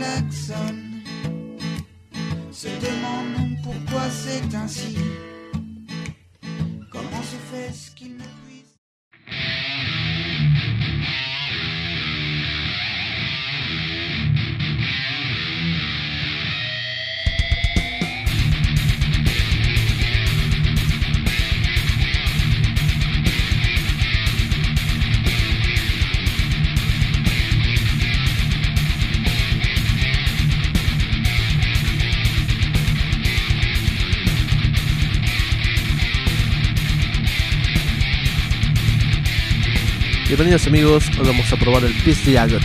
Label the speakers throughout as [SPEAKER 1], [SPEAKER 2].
[SPEAKER 1] klaxonne, se demandent pourquoi c'est ainsi. Comment se fait ce qu'il
[SPEAKER 2] Bienvenidos amigos, hoy vamos a probar el PC Agot,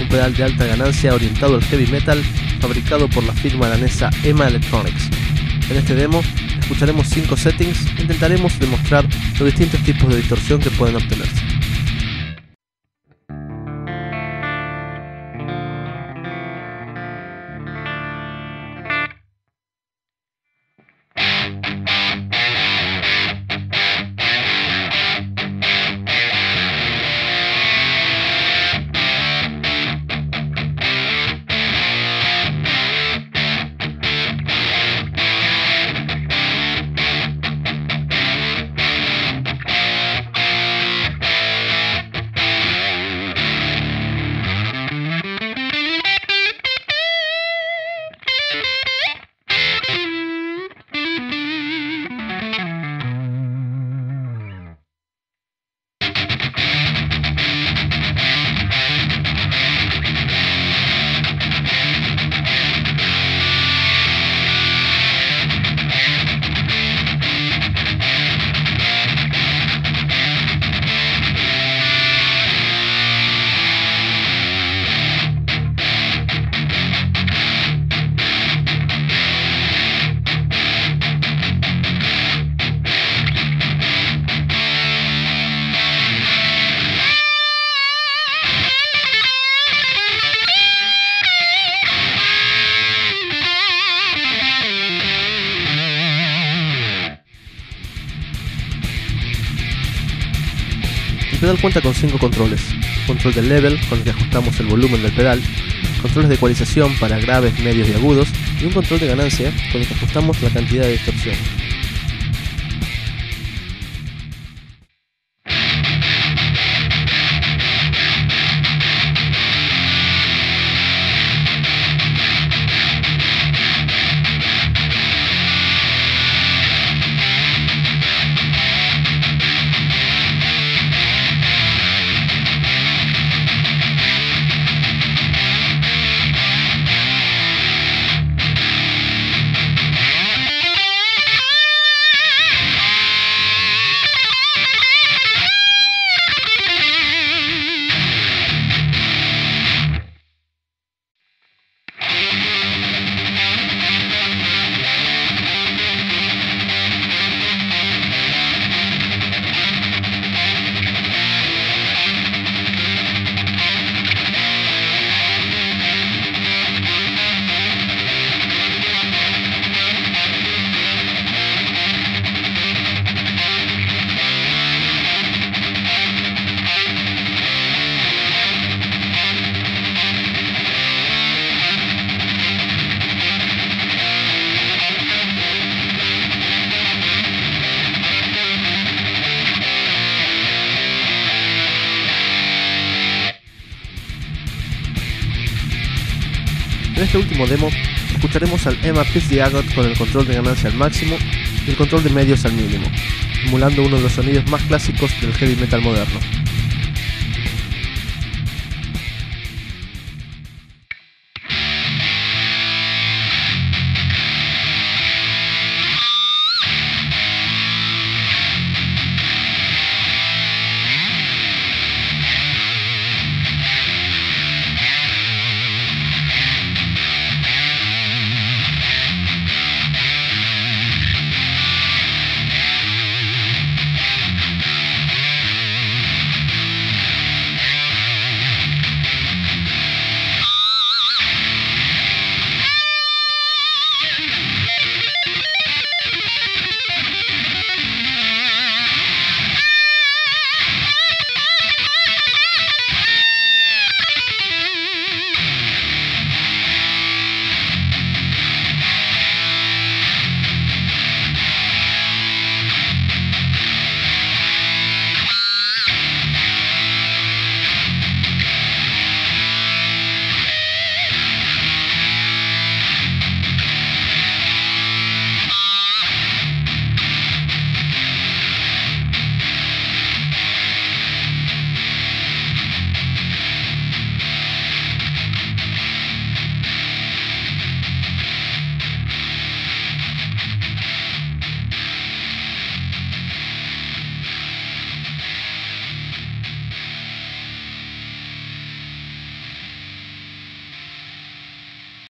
[SPEAKER 2] un pedal de alta ganancia orientado al heavy metal fabricado por la firma danesa EMA Electronics. En este demo escucharemos 5 settings e intentaremos demostrar los distintos tipos de distorsión que pueden obtenerse. El pedal cuenta con 5 controles, control del level con el que ajustamos el volumen del pedal, controles de ecualización para graves, medios y agudos, y un control de ganancia con el que ajustamos la cantidad de distorsión. En este último demo escucharemos al EMA Pitch Agot con el control de ganancia al máximo y el control de medios al mínimo, emulando uno de los sonidos más clásicos del heavy metal moderno.